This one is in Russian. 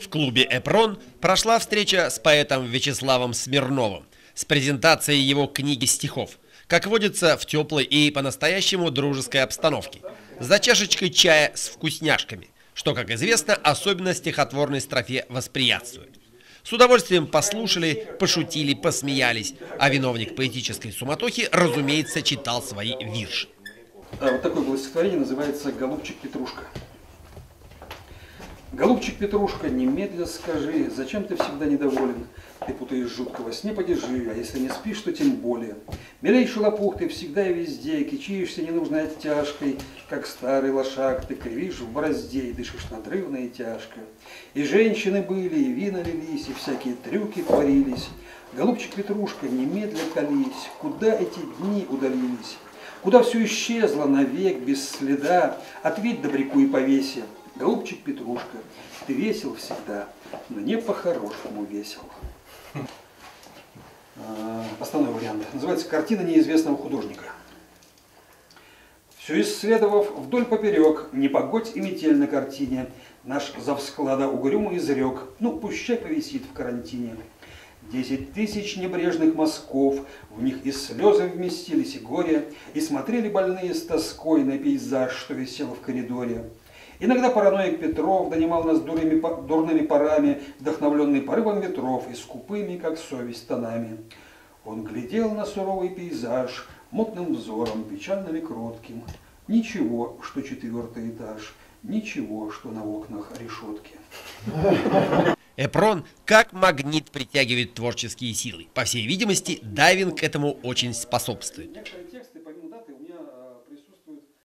В клубе «Эпрон» прошла встреча с поэтом Вячеславом Смирновым с презентацией его книги стихов, как водится в теплой и по-настоящему дружеской обстановке, за чашечкой чая с вкусняшками, что, как известно, особенно стихотворной строфе восприятствует. С удовольствием послушали, пошутили, посмеялись, а виновник поэтической суматохи, разумеется, читал свои вирши. А вот такое было стихотворение, называется «Голубчик Петрушка». Голубчик Петрушка, немедля скажи, зачем ты всегда недоволен? Ты путаешь жуткого сне подержи, а если не спишь, то тем более. Милейший лопух, ты всегда и везде, кичишься ненужной оттяжкой, как старый лошак, ты кривишь в борозде и дышишь надрывно и тяжко. И женщины были, и вина лились, и всякие трюки творились. Голубчик Петрушка, немедля колись, куда эти дни удалились? Куда все исчезло навек, без следа, ответь добряку и повеси. Голубчик Петрушка, ты весел всегда, но не по-хорошему весел. А, основной вариант. Называется «Картина неизвестного художника». Все исследовав вдоль поперек, не погодь и метель на картине, наш завсклада угрюмый изрек, ну пущай повисит в карантине. Десять тысяч небрежных мазков, в них и слезы вместились, и горе, и смотрели больные с тоской на пейзаж, что висел в коридоре. Иногда параноик Петров донимал нас дурными, дурными парами, вдохновленный порывом ветров и скупыми, как совесть, тонами. Он глядел на суровый пейзаж мутным взором, печальным и кротким. Ничего, что четвертый этаж, ничего, что на окнах решетки. Эпрон как магнит притягивает творческие силы. По всей видимости, дайвинг этому очень способствует.